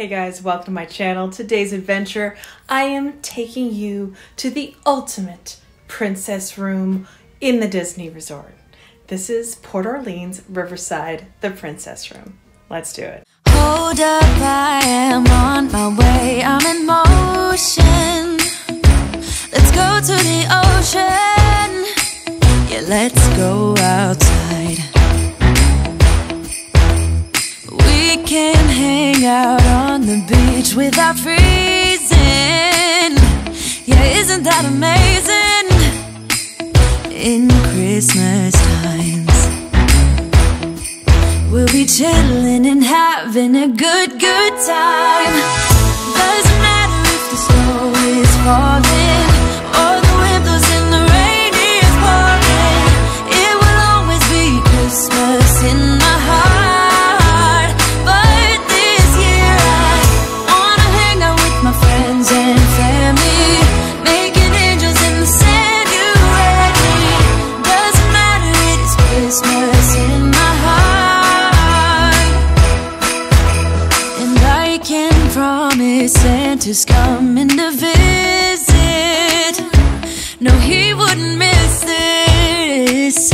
Hey guys, welcome to my channel. Today's adventure, I am taking you to the ultimate princess room in the Disney Resort. This is Port Orleans Riverside, the princess room. Let's do it. Hold up, I am on my way. I'm in motion. Let's go to the ocean. Yeah, let's go outside. Can hang out on the beach without freezing. Yeah, isn't that amazing? In Christmas times. We'll be chilling and having a good, good time. Doesn't matter if the snow is falling Santa's coming to visit. No, he wouldn't miss this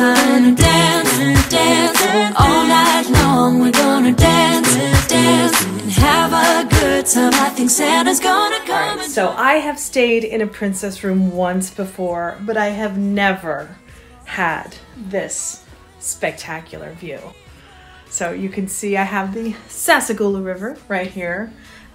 time, dance, dance, all night long. We're gonna dance, dance, and have a good time. I think Santa's gonna come. and- So I have stayed in a princess room once before, but I have never had this spectacular view. So you can see I have the Sassagoula River right here.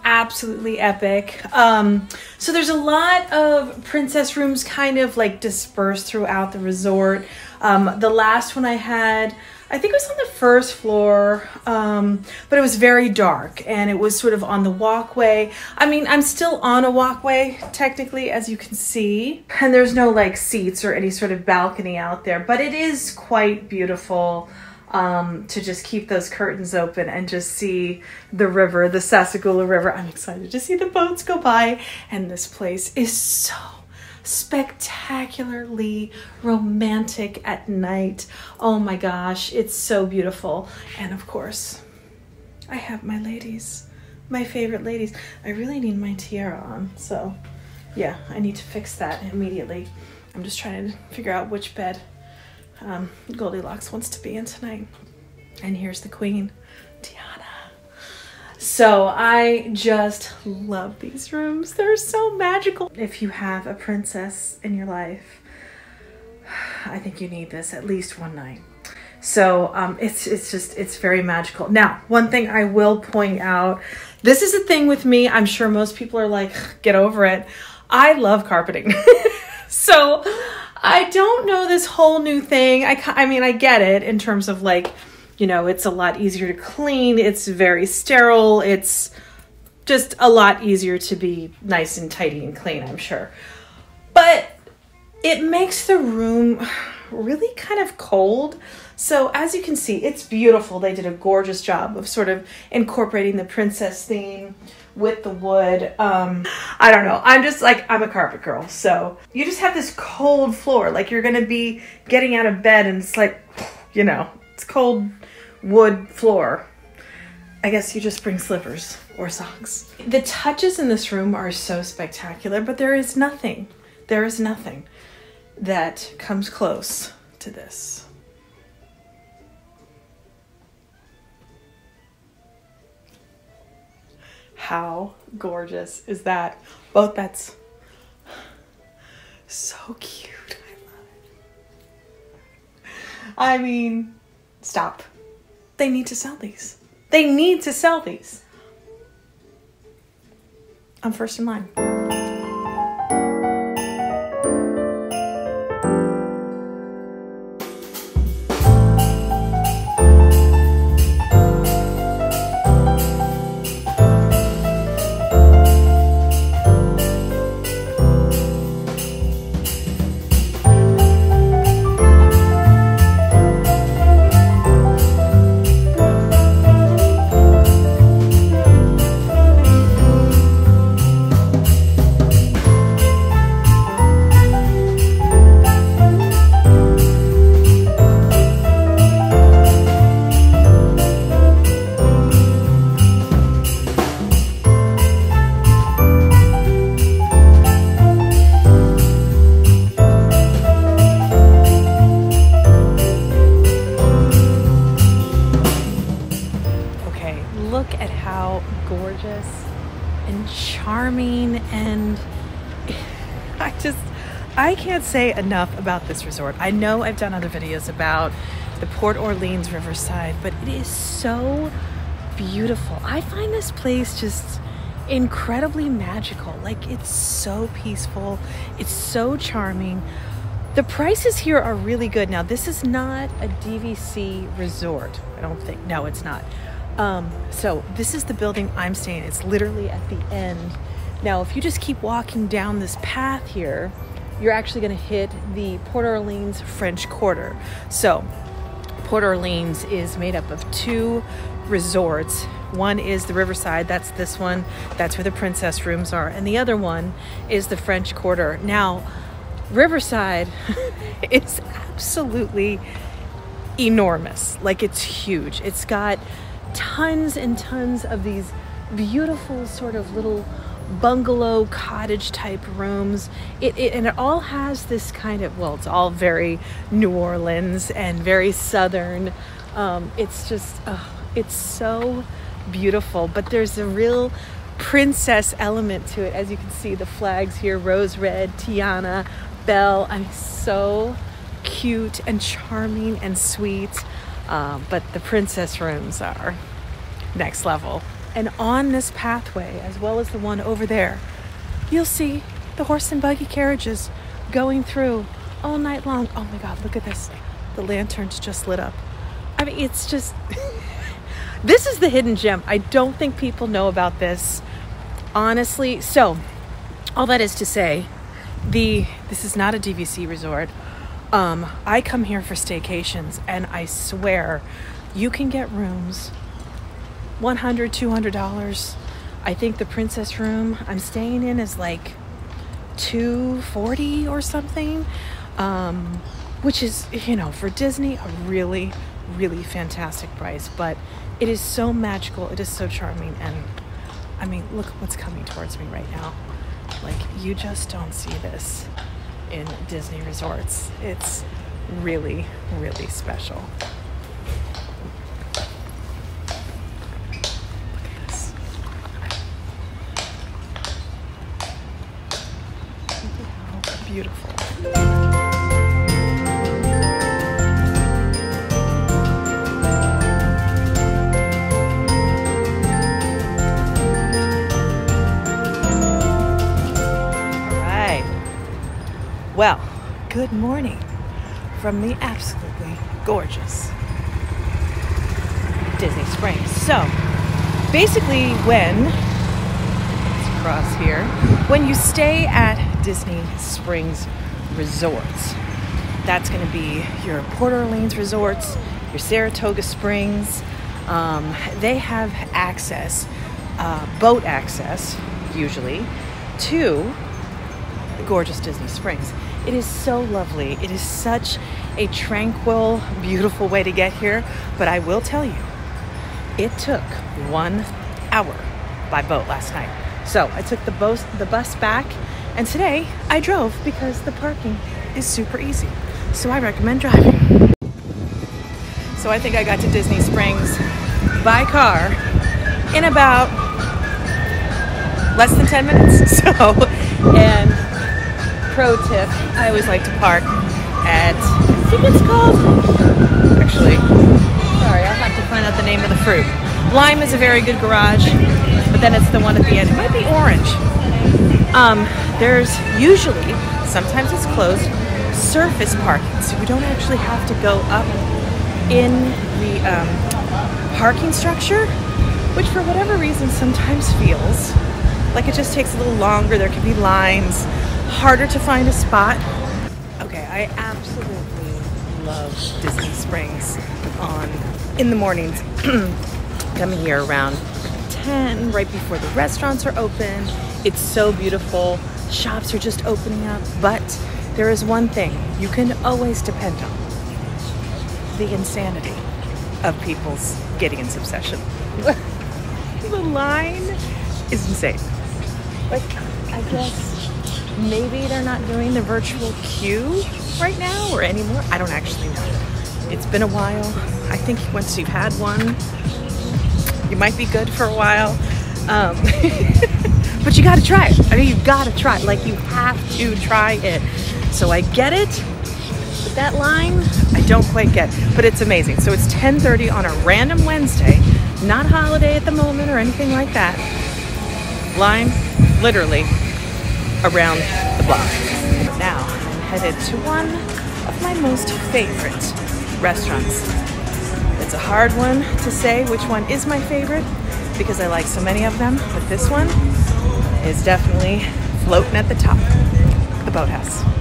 Absolutely epic. Um, so there's a lot of princess rooms kind of like dispersed throughout the resort. Um, the last one I had, I think it was on the first floor, um, but it was very dark and it was sort of on the walkway. I mean, I'm still on a walkway technically, as you can see, and there's no like seats or any sort of balcony out there, but it is quite beautiful um, to just keep those curtains open and just see the river, the Sassagoula River. I'm excited to see the boats go by, and this place is so spectacularly romantic at night. Oh my gosh, it's so beautiful. And of course, I have my ladies, my favorite ladies. I really need my tiara on, so yeah, I need to fix that immediately. I'm just trying to figure out which bed um, Goldilocks wants to be in tonight. And here's the queen, Tiana. So I just love these rooms. They're so magical. If you have a princess in your life, I think you need this at least one night. So um, it's it's just it's very magical. Now, one thing I will point out, this is a thing with me. I'm sure most people are like, get over it. I love carpeting. so I don't know this whole new thing. I I mean, I get it in terms of like, you know, it's a lot easier to clean. It's very sterile. It's just a lot easier to be nice and tidy and clean, I'm sure. But it makes the room really kind of cold. So as you can see, it's beautiful. They did a gorgeous job of sort of incorporating the princess theme with the wood. Um, I don't know. I'm just like, I'm a carpet girl. So you just have this cold floor. Like you're going to be getting out of bed and it's like, you know, it's cold wood floor. I guess you just bring slippers or socks. The touches in this room are so spectacular, but there is nothing. There is nothing that comes close to this. How gorgeous is that? Both beds. So cute. I love it. I mean, stop. They need to sell these. They need to sell these. I'm first in line. Say enough about this resort. I know I've done other videos about the Port Orleans Riverside, but it is so beautiful. I find this place just incredibly magical. Like it's so peaceful. It's so charming. The prices here are really good. Now, this is not a DVC resort. I don't think. No, it's not. Um, so this is the building I'm staying. It's literally at the end. Now, if you just keep walking down this path here, you're actually going to hit the Port Orleans French Quarter. So, Port Orleans is made up of two resorts. One is the Riverside, that's this one, that's where the princess rooms are, and the other one is the French Quarter. Now, Riverside is absolutely enormous. Like it's huge. It's got tons and tons of these beautiful sort of little bungalow cottage type rooms. It, it and it all has this kind of well, it's all very New Orleans and very southern. Um, it's just uh, it's so beautiful, but there's a real princess element to it. As you can see, the flags here: rose red, Tiana, Belle. I'm so cute and charming and sweet. Uh, but the princess rooms are next level. And on this pathway, as well as the one over there, you'll see the horse and buggy carriages going through all night long. Oh my God, look at this. The lanterns just lit up. I mean, it's just, this is the hidden gem. I don't think people know about this, honestly. So, all that is to say, the this is not a DVC resort. Um, I come here for staycations, and I swear, you can get rooms 100 200 dollars. I think the princess room i'm staying in is like 240 or something um, which is you know for disney a really really fantastic price but it is so magical it is so charming and i mean look what's coming towards me right now. Like you just don't see this in disney resorts. It's really really special this. Look how beautiful. All right. Well, good morning from the absolutely gorgeous Disney Springs. So, basically, when let's cross here, when you stay at Disney Springs resorts, that's going to be your Port Orleans resorts, your Saratoga Springs. Um, they have access, uh, boat access, usually, to the gorgeous Disney Springs. It is so lovely. It is such a tranquil, beautiful way to get here. But I will tell you, it took one hour by boat last night. So I took the the bus back, and today I drove because the parking is super easy. So I recommend driving. So I think I got to Disney Springs by car in about less than 10 minutes. So, and pro tip, I always like to park at, I think it's called, actually, sorry, I'll have to find out the name of the fruit. Lime is a very good garage, but then it's the one at the end. It might be orange. Um, there's usually, sometimes it's closed, surface parking, so we don't actually have to go up in the um, parking structure, which for whatever reason sometimes feels like it just takes a little longer. There can be lines, harder to find a spot. Okay, I absolutely love Disney Springs on in the mornings. Coming here around 10, right before the restaurants are open. It's so beautiful. Shops are just opening up, but there is one thing you can always depend on the insanity of people's Gideon's obsession. the line is insane. Like, I guess maybe they're not doing the virtual queue right now or anymore. I don't actually know. It's been a while. I think once you've had one, you might be good for a while. Um, but you gotta try it. I mean, you gotta try it. Like, you have to try it. So I get it. But that line, I don't quite get. But it's amazing. So it's 10:30 on a random Wednesday, not holiday at the moment or anything like that. Line, literally, around the block. Now I'm headed to one of my most favorite restaurants. It's a hard one to say which one is my favorite because I like so many of them, but this one is definitely floating at the top. The Boathouse.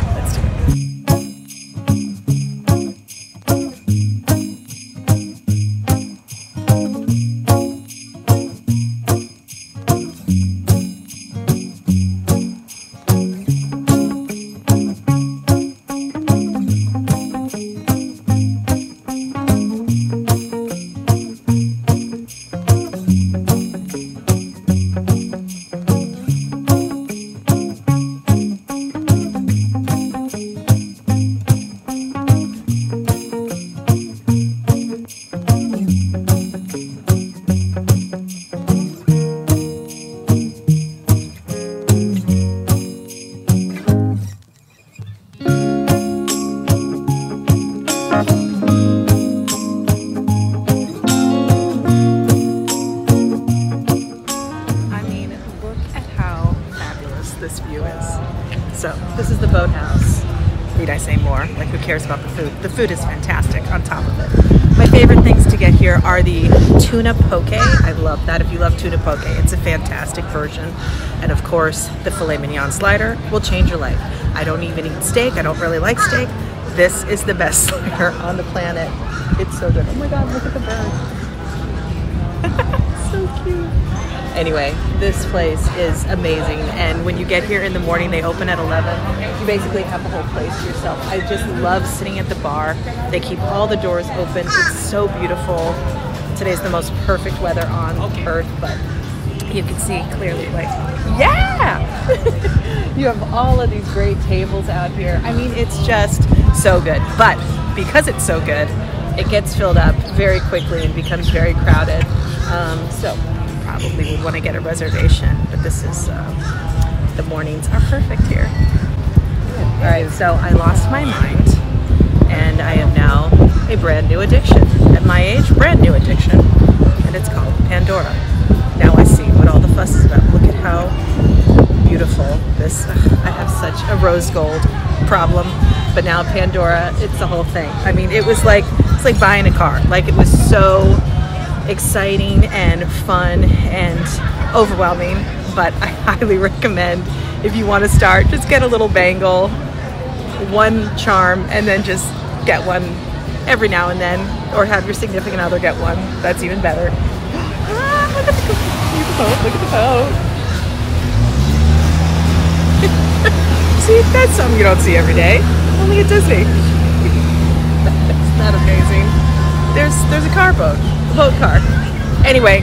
Like, who cares about the food? The food is fantastic on top of it. My favorite things to get here are the tuna poke. I love that. If you love tuna poke, it's a fantastic version. And of course, the filet mignon slider will change your life. I don't even eat steak. I don't really like steak. This is the best slider on the planet. It's so good. Oh my god, look at the bird. Anyway, this place is amazing. And when you get here in the morning, they open at 11. You basically have the whole place to yourself. I just love sitting at the bar. They keep all the doors open. It's so beautiful. Today's the most perfect weather on earth, but you can see clearly, like, yeah! you have all of these great tables out here. I mean, it's just so good. But because it's so good, it gets filled up very quickly and becomes very crowded. Um, so probably would want to get a reservation, but this is uh, the mornings are perfect here. All right, so I lost my mind, and I am now a brand new addiction. At my age, brand new addiction, and it's called Pandora. Now I see what all the fuss is about. Look at how beautiful this. I have such a rose gold problem, but now Pandora, it's the whole thing. I mean, it was like it's like buying a car. Like it was so exciting and fun and overwhelming. But I highly recommend if you want to start, just get a little bangle, one charm, and then just get one every now and then, or have your significant other get one. That's even better. Ah, look at the boat! Look at the boat! see, that's something you don't see every day. Only at Disney. Isn't that amazing? There's there's a car boat, boat car. Anyway,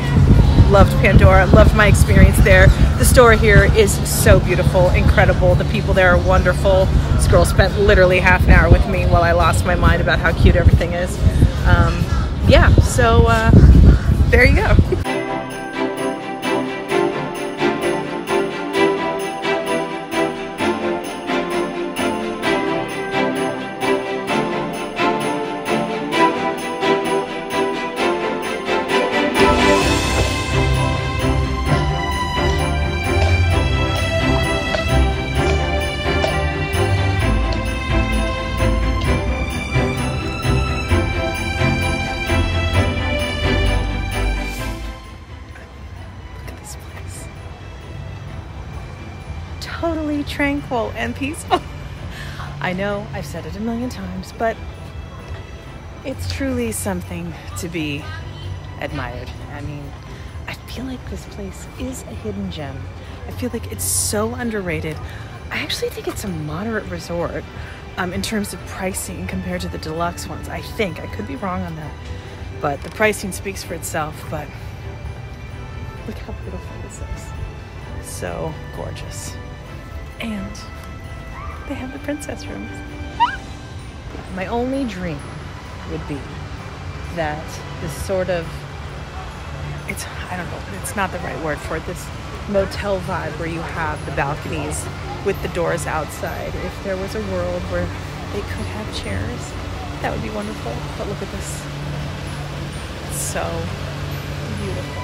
loved Pandora, loved my experience there. The store here is so beautiful, incredible. The people there are wonderful. This girl spent literally half an hour with me while I lost my mind about how cute everything is. Um, yeah, so uh, there you go. And peaceful. I know I've said it a million times, but it's truly something to be admired. I mean, I feel like this place is a hidden gem. I feel like it's so underrated. I actually think it's a moderate resort um, in terms of pricing compared to the deluxe ones. I think. I could be wrong on that. But the pricing speaks for itself. But look how beautiful this is. So gorgeous. And they have the princess rooms. My only dream would be that this sort of it's I don't know, it's not the right word for it. This motel vibe where you have the balconies with the doors outside. If there was a world where they could have chairs, that would be wonderful. But look at this. It's so beautiful.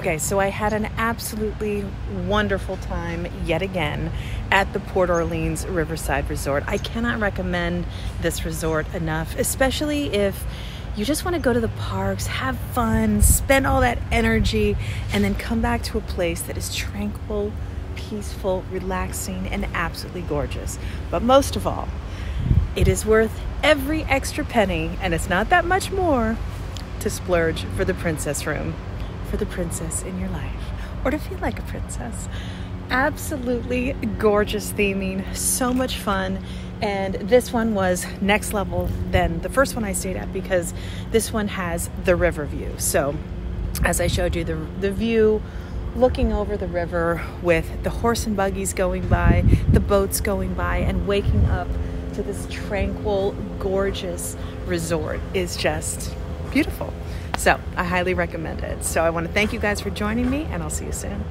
Okay, so I had an absolutely wonderful time yet again at the Port Orleans Riverside Resort. I cannot recommend this resort enough, especially if you just want to go to the parks, have fun, spend all that energy, and then come back to a place that is tranquil, peaceful, relaxing, and absolutely gorgeous. But most of all, it is worth every extra penny, and it's not that much more, to splurge for the princess room for the princess in your life or to feel like a princess. Absolutely gorgeous theming, so much fun. And this one was next level than the first one I stayed at because this one has the river view. So, as I showed you, the, the view looking over the river with the horse and buggies going by, the boats going by, and waking up to this tranquil, gorgeous resort is just beautiful. So I highly recommend it. So I want to thank you guys for joining me, and I'll see you soon.